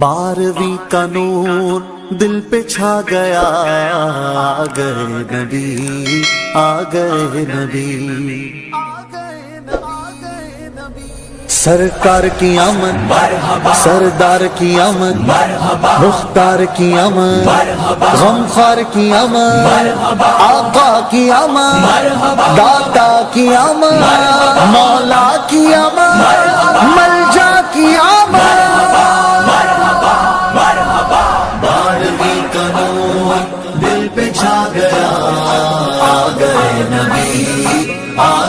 बारहवीं कानून दिल पे छा गया। आ गए नबी आ गए नबी। सरकार की आमद सरदार की आमद मुख्तार की आमद गमखार की आमद आका की आमद दाता की आमद मौला की आमद मलजा की आमद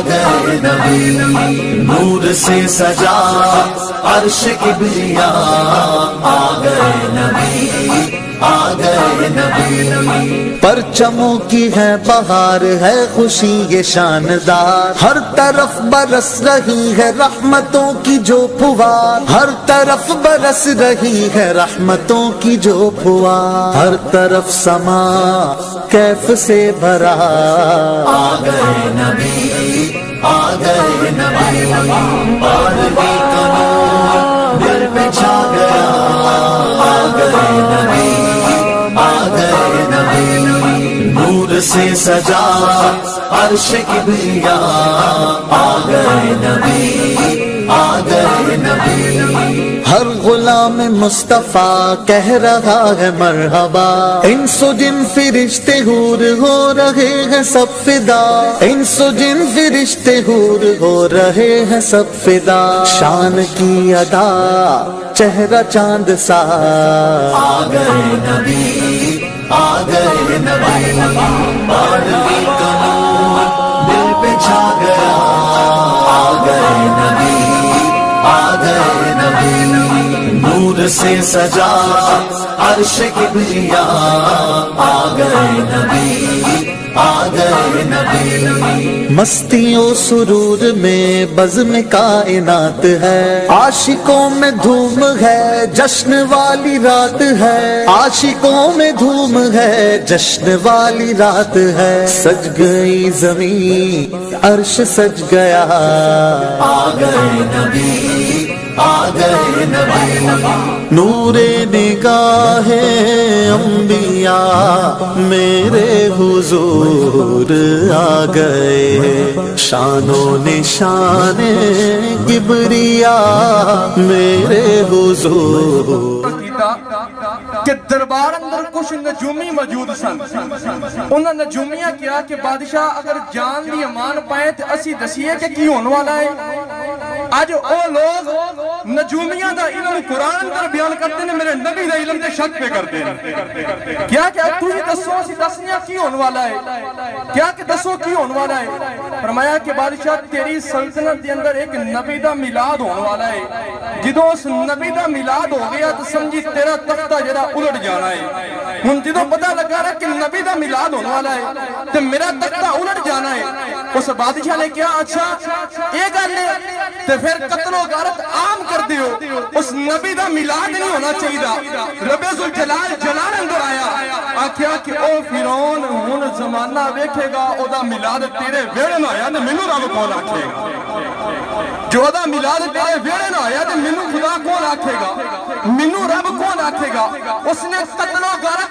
गए नबी नूर से सजा अर्श की बिलिया आ गए नबी। आ गए नबी परचमों की है बहार, है खुशी, ये शानदार। हर तरफ़ बरस रही है रहमतों की जो फुवार हर तरफ़ बरस रही है रहमतों की जो फुवार हर तरफ़ समा कैफ से भरा। आ गए नबी, आ गए नबी से सजा। अर्श की बिलिया आ गए नबी, आ गए नबी। हर गुलाम मुस्तफ़ा कह रहा है मरहबा। इंसो जिन फिरिश्ते हूर हो रहे हैं सब फिदा। इंसो जिन फिरिश्ते हूर हो रहे हैं सब फिदा। शान की अदा, चेहरा चाँद सा। आ गए नबी। आ गए नबी बारहवीं का नूर दिल पे छा गया। आ गए नबी आ गए नबी नूर से सजा अर्श की आ गए नबी आ गए मस्तियों सुरूर में बज़म कायनात है। आशिकों में धूम है, जश्न वाली रात है। आशिकों में धूम है, जश्न वाली रात है। सज गई ज़मीन, अर्श सज गया। आ गए नबी। आ गए नबी नूरे निगाहे अम्बिया मेरे हुजूर आ गए। शानो निशान किबरिया, मेरे हुजूर। के दरबार अंदर कुछ नजूमी मौजूद सन। उन्होंने नजूमिया किया कि बादशाह अगर जान की अमान पाए तो असी दसीए कि होने वाला है। ਅੱਜ ਉਹ ਲੋਕ ਨਜੂਮੀਆਂ ਦਾ ਇਲਮ ਕੁਰਾਨ ਅੰਦਰ ਬਿਆਨ ਕਰਦੇ ਨੇ ਮੇਰੇ ਨਬੀ ਦਾ ਇਲਮ ਤੇ ਸ਼ੱਕ ਪੇ ਕਰਦੇ ਨੇ ਕਿਹਾ ਕਿ ਤੁਸੀਂ ਦੱਸੋ ਅਸੀਂ ਦੱਸਨੀਆ ਕੀ ਹੋਣ ਵਾਲਾ ਹੈ ਕਿਹਾ ਕਿ ਦੱਸੋ ਕੀ ਹੋਣ ਵਾਲਾ ਹੈ ਫਰਮਾਇਆ ਕਿ ਬਾਦਸ਼ਾਹ ਤੇਰੀ ਸਲਤਨਤ ਦੇ ਅੰਦਰ ਇੱਕ ਨਬੀ ਦਾ ਮਿਲਾਦ ਹੋਣ ਵਾਲਾ ਹੈ ਜਦੋਂ ਉਸ ਨਬੀ ਦਾ ਮਿਲਾਦ ਹੋ ਗਿਆ ਤਾਂ ਸਮਝੀ ਤੇਰਾ ਤਖਤਾ ਜਿਹੜਾ ਉਲਟ ਜਾਣਾ ਹੈ हूँ जो पता लगा रहा कि नबी का मिलाद होने वाला है तो मेरा तख्ता उलट जाना है। उस बादशाह ने कहा अच्छा ये गल फिर कतलो गारत आम कर दियो। उस नबी का मिलाद नहीं होना चाहिए रबेजुल जलाल जलाल अंदर आया, आख्या कि ओ फिर हूँ जमाना वेखेगा, ओदा मिलाद तेरे वेड़े में आया तो मेनू रब कौन आखेगा? जो ओदा मिलाद तेरे वेड़े में आया तो मैनू खुदा कौन आखेगा? मैनू रब कौन आखेगा? उसने कतलो गारत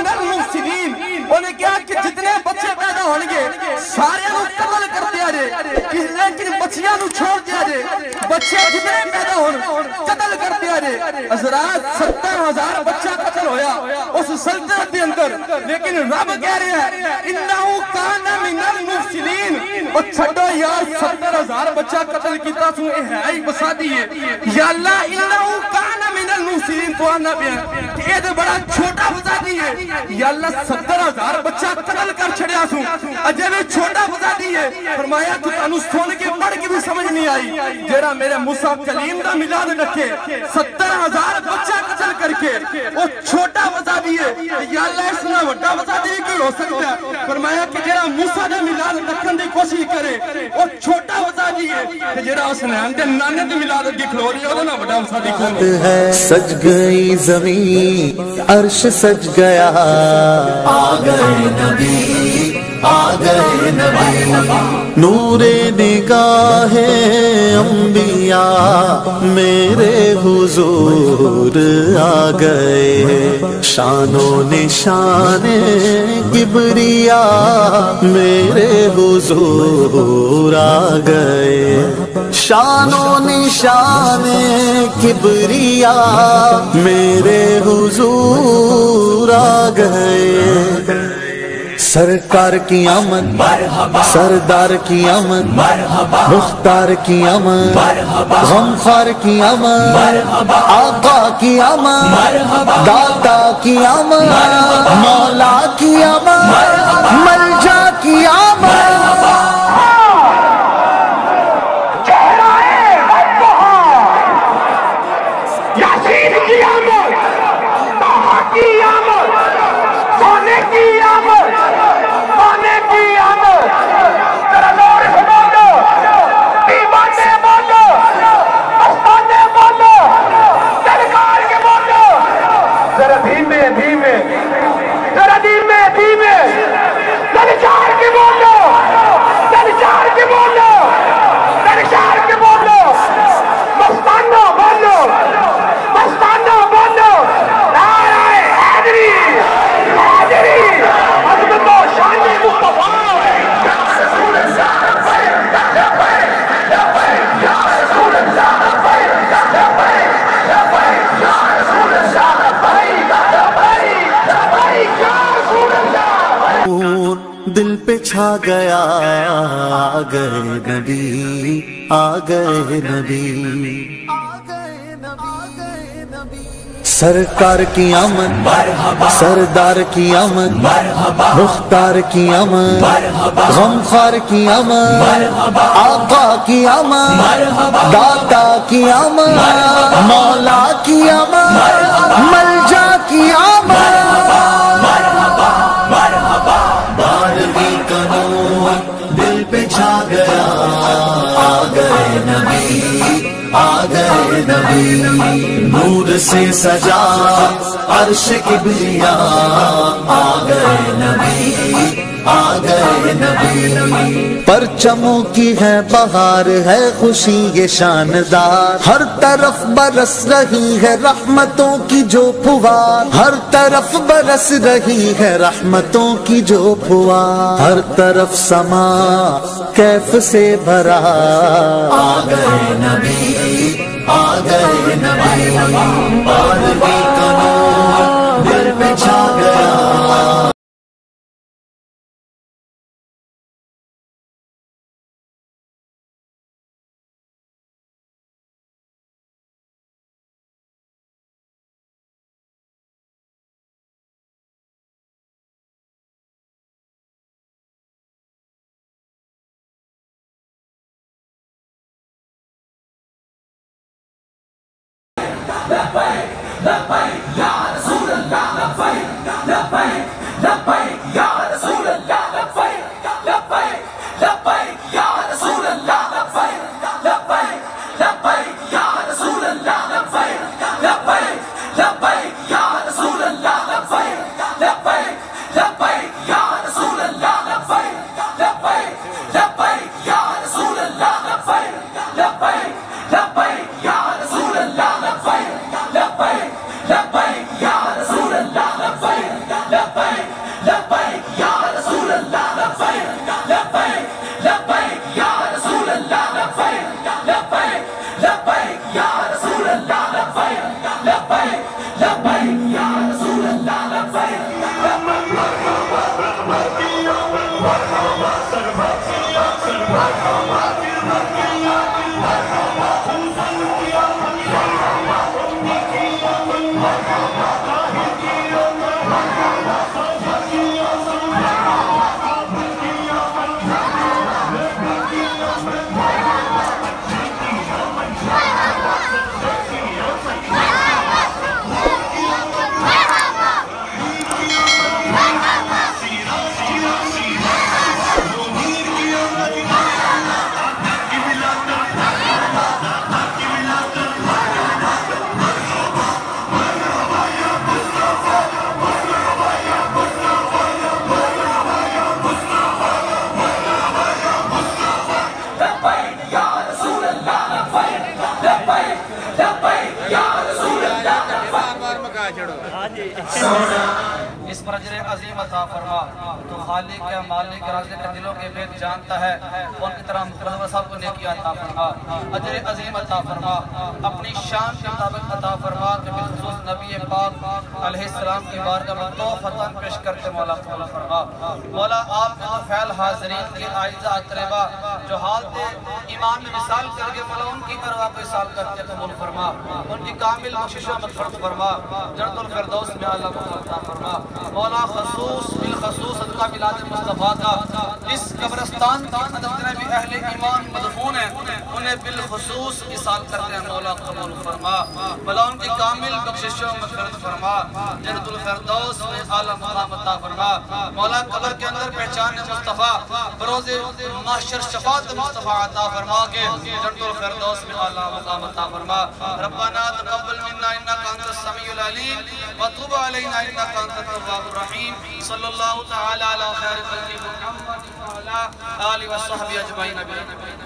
ਉਹਨੇ ਕਿਹਾ ਕਿ ਜਿੰਨੇ ਬੱਚੇ ਪੈਦਾ ਹੋਣਗੇ ਸਾਰਿਆਂ ਨੂੰ ਕਤਲ ਕਰ ਦਿਆ ਜੇ ਕਿ ਲੇਕਿਨ ਬੱਚਿਆਂ ਨੂੰ ਛੋੜ ਦਿਆ ਜੇ ਬੱਚੇ ਜਿੰਨੇ ਪੈਦਾ ਹੋਣ ਕਤਲ ਕਰ ਦਿਆ ਜੇ ਹਜ਼ਰਤ 70000 ਬੱਚਾ ਕਤਲ ਹੋਇਆ ਉਸ ਸਲਤਨਤ ਦੇ ਅੰਦਰ ਲੇਕਿਨ ਰੱਬ ਕਹਿ ਰਿਹਾ ਹੈ ਇਨਹੁ ਕਾਨ ਮਿਨਲ ਮੁਫਸਿਦੀਨ ਉਹ ਛੱਡੋ ਯਾਰ 70000 ਬੱਚਾ ਕਤਲ ਕੀਤਾ ਤੂੰ ਇਹ ਹੈ ਹੀ ਫਸਾਦੀ ਹੈ ਯਾ ਅੱਲਾ ਇਨਹੁ ਕਾਨ तो तो बड़ा छोटा है। बच्चा कतल कर छड़या सू अजे छोटा है। फरमाया, तू सुन के पढ़ के भी समझ नहीं आई। जेड़ा मेरे कलीम मिलाद रखे सत्तर हज़ार बच्चा कतल करके वो छोटा बता दिए। या अल्लाह इसना बड़ा बता दिए कोई हो सकता है। फरमाया कि जरा मूसा ने मिलाद रखन दी कोशिश करे वो छोटा बता दिए। कि जेड़ा हुसैन दे नाने दी मिलाद की खलो रही ओदा ना बड़ा बता दी कोई है सज गई ज़मीन अर्श सज गया। आ गए नबी आ गए नबी। नूरे निगाहे अम्बिया मेरे हुजूर आ गए। शानो निशाने किबरिया, मेरे हुजूर आ गए। शानो निशाने किबरिया, मेरे हुजूर आ गए। सरकार की आमद सरदार की आमद मुख्तार की आमद गमखार की आमद आका की आमद दाता की आमद मौला की आमद छा गया आ गए नबी आ गए नबी। सरकार की आमद सरदार की आमद मुख्तार की आमद गमखार की आमद आका की आमद दाता की आमद मौला की आमद मलजा की आमद। नूर से सजा अर्श की बिलिया आ गए नबी, आ गए नबी। परचमों की है बहार, है खुशी ये शानदार। हर तरफ़ बरस रही है रहमतों की जो फुहार। हर तरफ़ बरस रही है रहमतों की जो फुहार। हर तरफ़ समा कैफ से भरा। आ गए नबी आ गए Marhaba, लब्बैक या रसूल अल्लाह लब्बैक और मका छोड़ो हाँ जी। पर अजर अजीम अता फरमा। तो खालिक है मालिक राजिक दिलों के भेद जानता है उनकी तरह मुकदमा साहब को नेकी अता फरमा। अजर अजीम अता फरमा। अपनी शान के मुताबिक अता फरमा कि बिलखुसूस नबी पाक की बारगाह में तो फतन पेश करके मौला कबूल फरमा। मौला, आप तो फैल हाजरीन की आइजा अतरबा, जो हाल थे ईमान में मिसाल करके मौला उनकी अरवा को इसाल करके कबूल फरमा। उनकी कामिल बख्शिश मगफरत फरमा। जन्नतुल फिरदौस में अल्लाह को अता फरमा। मौला खसूस बिल खसूस सदका मिलाद मुस्तफ़ा का, इस कब्रिस्तान के अंदर जितने भी अहले ईमान मदफून हैं। उन्हें बिल खसूस इसाल करते हैं, मौला कबूल फरमा। मौला उनकी कामिल बख्शिश मगफरत फरमा। जन्नतुल फिरदौस में आला मकाम अता फरमा। मौला कब्र के अंदर पहचान मुस्तफ़ा। बरोज़ माशर शफात मुस्तफ़ा अता फरमा के, जन्नतुल फिरदौस में आला मकाम अता फरमा। रब्बना तक़ब्बल मिन्ना इन्नका अंतस समीउल अलीम, व तुब अलैना इन्नका अंतत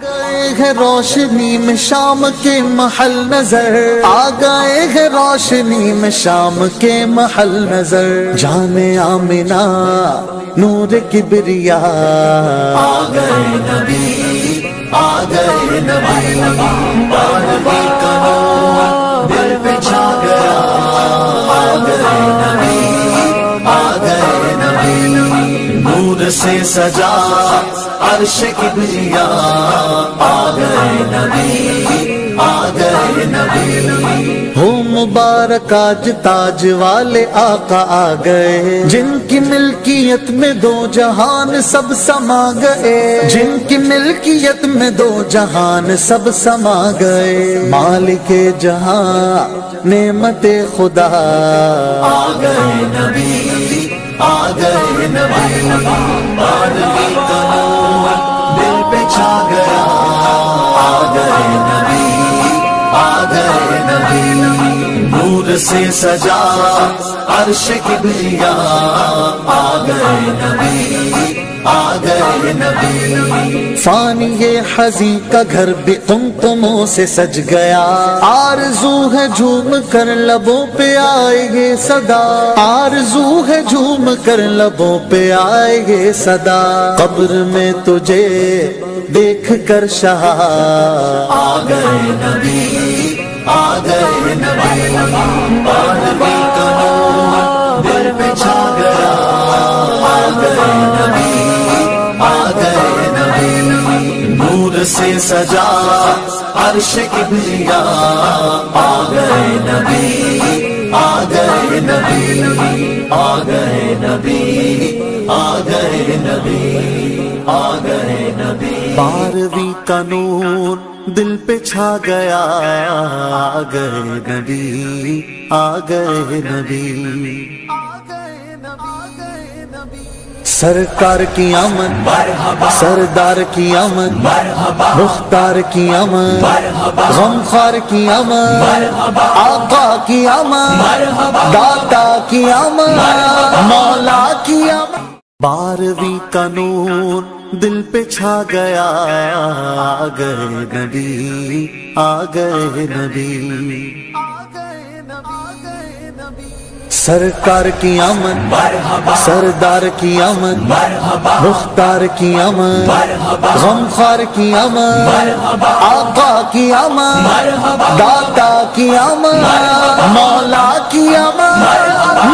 गए है रोशनी में शाम के महल नज़र। आ गए है रोशनी में शाम के महल नज़र। जाने आमिना नूर की बिरिया आ गए नबी आ गए नबी आ नबी से सजा अर्श किबरिया आ गए नबी, आ गए नबी। हो मुबारक आज ताज वाले आका आ गए। जिनकी मिल्कियत में दो जहान सब समा गए। जिनकी मिल्कियत में दो जहान सब समा गए। मालिक जहाँ नेमत खुदा। आ गए नबी। आ गए नबी बारहवीं करो दिल पे छा गया से सजा अर्श किबरिया आ गए नबी आ गए नबी। फानी ये हजी का घर भी तुम तुमों से सज गया। आरज़ू है झूम कर लबों पे आएगे सदा। आरज़ू है झूम कर लबों पे आएगे सदा। कब्र में तुझे देख कर शाह। आ गए नबी। आ गए नबी दिल पे छा गया आ गए नबी आ गए नबी नूर से सजा अर्श किबरिया आ गए नबी आ गए नबी आ गए नबी आ गए नबी आ गए नबी बारहवीं का नूर दिल पे छा गया। आ गए नबी आ गए नबी। सरकार की आमद सरदार की आमद मुख्तार की आमद गमखार की आमद आका की आमद दाता की आमद मौला की आमद। बारहवीं का नूर दिल पे छा गया। आ गए नबी, आ गए नबी। सरकार की आमद, सरदार की आमद, मुख्तार की आमद, गमखार की आमद, आका की आमद, दाता की आमद, मौला की आमद,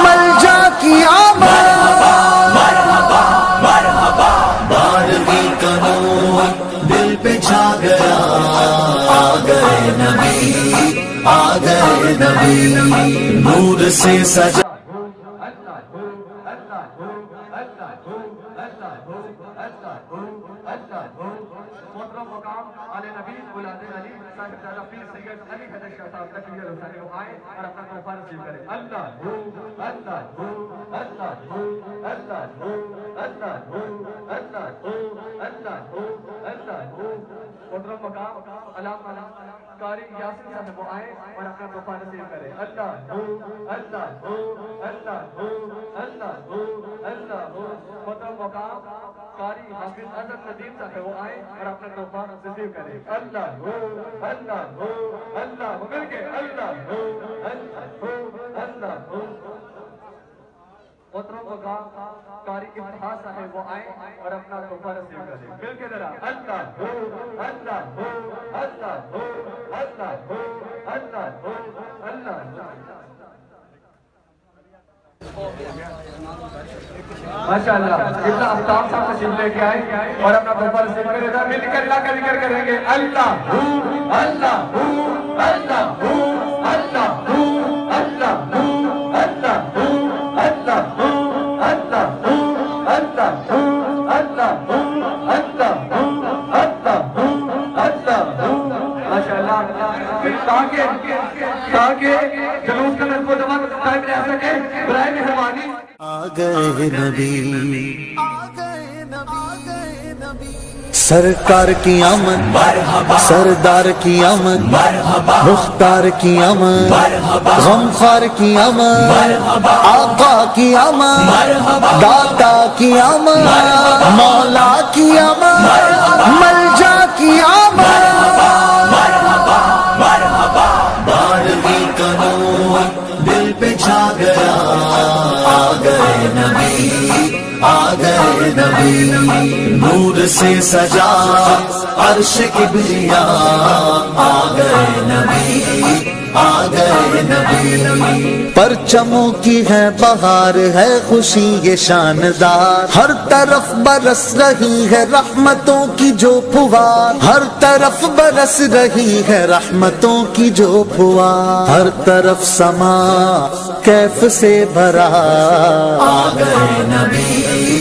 मलजा की आमद। नबी नूर से सजा अल्लाह अल्लाह अल्लाह अल्लाह कारी यासिन साहब वो आए और अपना तोहफा नसीब करें। अल्लाह हो अल्लाह हो अल्लाह हो अल्लाह हो अल्लाह हो। मतलब मकाम कारी हाफिज अजम नदीम साहब वो आए और अपना तोहफा नसीब करें। अल्लाह हो अल्लाह हो अल्लाह हो। मिलके अल्लाह हो अल्लाह हो अल्लाह हो। मोहतरम कारी साहब वो आए और अपना तोहफा नसीब करें मिल के जरा अल्लाह हो अल्लाह हो अल्लाह हो अल्लाह हो अल्लाह हो अल्लाह माशाअल्लाह इतना आफ्ताब साहब लेके आए और अपना तोहफा नसीब करें मिलकर अल्लाह का ज़िक्र करेंगे अल्लाह हू अल्लाह हू अल्लाह हू। ताकि ताकि जुलूस का नज़्म कायम रह सके। बराए मेहरबानी। आ गए नबी। सरकार की आमद। सरदार की आमद। मुख्तार की आमद। गमखार की आमद। आका की आमद। दाता की आमद। मौला की आमद। मलजा की आमद। नबी नूर से सजा अर्श की बिलिया आ गए नबी, आ गए नबी। परचमों की है बहार, है खुशी ये शानदार। हर तरफ़ बरस रही है रहमतों की जो फुवार हर तरफ़ बरस रही है रहमतों की जो फुवार हर तरफ़ समा कैफ से भरा। आ गए नबी।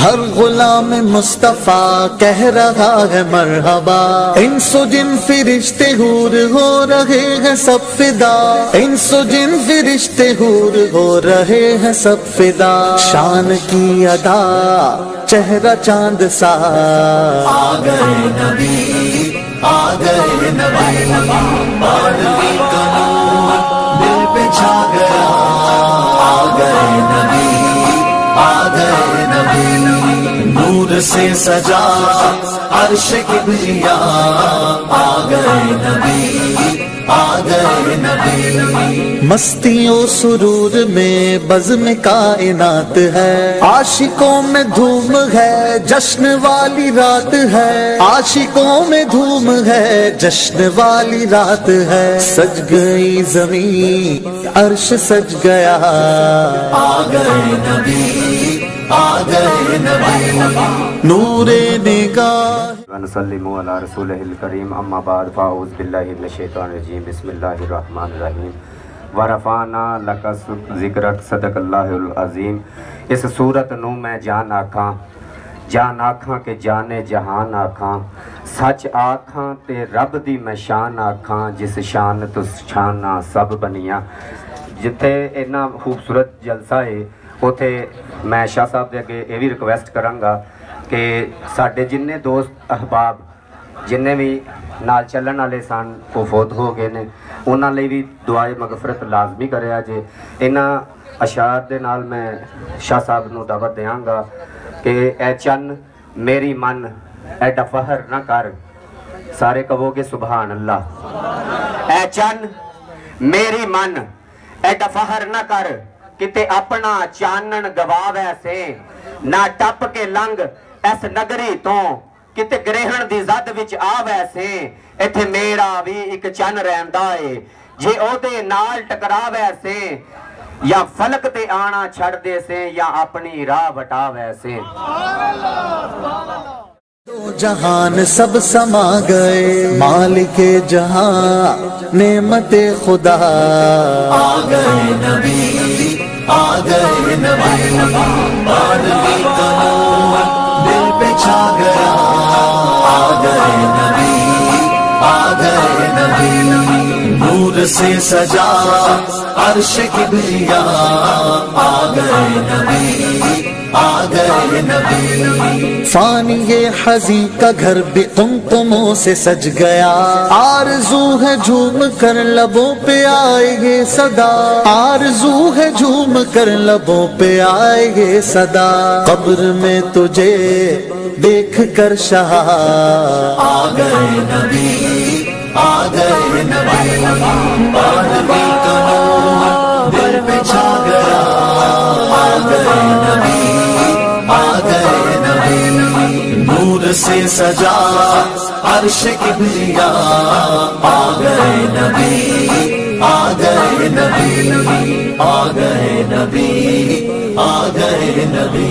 हर गुलाम मुस्तफ़ा कह रहा है मरहबा। इंसो जिन फिरिश्ते हूर हो रहे हैं सब फिदा। इंसो जिन फिरिश्ते हूर हो रहे हैं सब फिदा। शान की अदा, चेहरा चाँद सा। आ गए नबी, आ गए नबी गए नबी, नूर से सजा अर्श की बिलिया आ गए नबी, आ गए नबी। मस्तियों सुरूर में बज़्म कायनात है। आशिकों में धूम है, जश्न वाली रात है। आशिकों में धूम है, जश्न वाली रात है। सज गई ज़मीन, अर्श सज गया। आ गए नबी। नूरे रसूल करीम अम्मा बाद फ़ाउज़ बसमीम वरफ़ाना लकस इस सूरत नू मैं जान आखा जान आखा के जाने जहान आखा। सच आखा ते रब दी मैं शान आखां, जिस शान तुस सब बनिया। जिथे इन्ना खूबसूरत जलसा है ਉਥੇ ਮੈਂ ਸ਼ਾਹ ਸਾਹਿਬ ਦੇ ਅੱਗੇ ਇਹ ਵੀ ਰਿਕਵੈਸਟ ਕਰਾਂਗਾ ਕਿ ਸਾਡੇ ਜਿੰਨੇ ਦੋਸਤ ਅਹਬਾਬ ਜਿੰਨੇ ਵੀ ਨਾਲ ਚੱਲਣ ਵਾਲੇ ਸਨ ਉਹ ਫੌਤ ਹੋ ਗਏ ਨੇ ਉਹਨਾਂ ਲਈ ਵੀ ਦੁਆਏ ਮਗਫਰਤ ਲਾਜ਼ਮੀ ਕਰਿਆ ਜੇ ਇਹਨਾਂ ਅਸ਼ਾਰ ਦੇ ਨਾਲ ਮੈਂ ਸ਼ਾਹ ਸਾਹਿਬ ਨੂੰ ਦਾਵਤ ਦੇਵਾਂਗਾ ਕਿ ਐ ਚੰਨ ਮੇਰੀ ਮਨ ਐਡਾ ਫਹਰ ਨਾ ਕਰ ਸਾਰੇ ਕਹੋਗੇ ਸੁਭਾਨ ਅੱਲਾ ਐ ਚੰਨ ਮੇਰੀ ਮਨ ਐਡਾ ਫਹਰ ਨਾ ਕਰ किते अपना चानन गवा से ना टप के लंग इस नगरी तो किते ग्रहण दी जद विच आवे से इथे मेरा भी एक चन रहंदा है जे ओदे नाल टकरावे से या फलक ते आना छड़ दे से या अपनी राह बटा वैसे दो जहान सब समा गए मालिक जहाँ नेमते खुदा आ गए नबी गए नबी बादली का नूर दिल पे छा गया से सजा अर्श की बिया आ गए नबी, आ गए नबी। फानी ये हजी का घर भी तुम तुमों से सज गया। आरज़ू है झूम कर लबों पे आएगे सदा। आरज़ू है झूम कर लबों पे आएगे सदा। कब्र में तुझे देख कर शाह। आ गए नबी, आ गए से सजा अर्श की बिया आ गए नबी आ गए नबी आ गए नबी आ गए नबी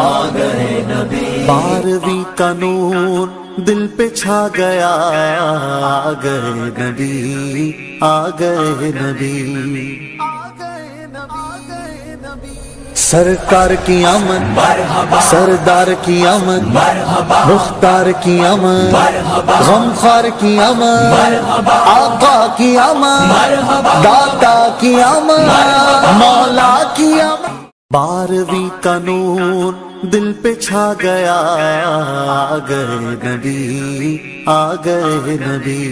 आ गए नबी बारहवीं का नूर दिल पे छा गया आ गए नबी आ गए नबी। सरकार की आमद सरदार की आमद मुख्तार की आमद गमखार की आमद आका की आमद दाता की आमद मौला की आमद। बारहवीं का नूर दिल पे छा गया आ गए नबी आ गए नबी।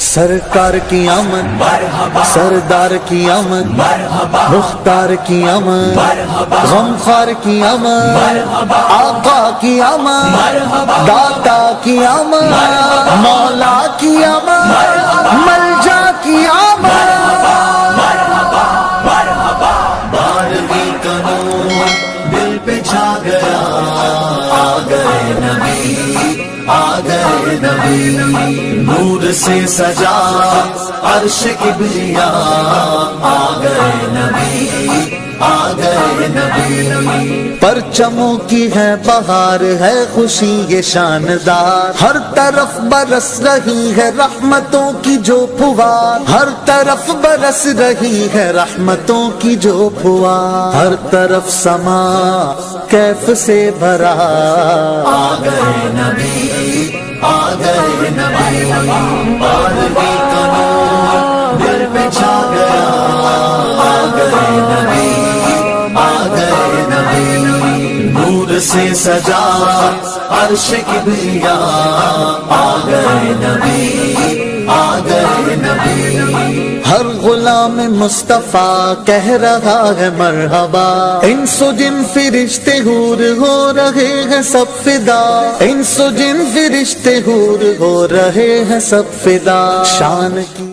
सरकार की आमद सरदार की आमद मुख्तार की आमद गमखार की आमद आका की आमद दाता की आमद मौला की आमद से सजा अर्श की बिया आ गए नबी, आ गए नबी। परचमों की है बहार, है खुशी ये शानदार। हर तरफ़ बरस रही है रहमतों की जो फुहार। हर तरफ़ बरस रही है रहमतों की जो फुहार। हर तरफ़ समा कैफ से भरा। आ गए नबी, आ गए नबी। से सजा। अर्श की आ गए नबी, आ गए नबी। हर गुलाम मुस्तफ़ा कह रहा है मरहबा। इंसो जिन फिरिश्ते हूर हो रहे हैं सब फिदा। जिन फिरिश्ते हूर हो रहे हैं सब फिदा। शान की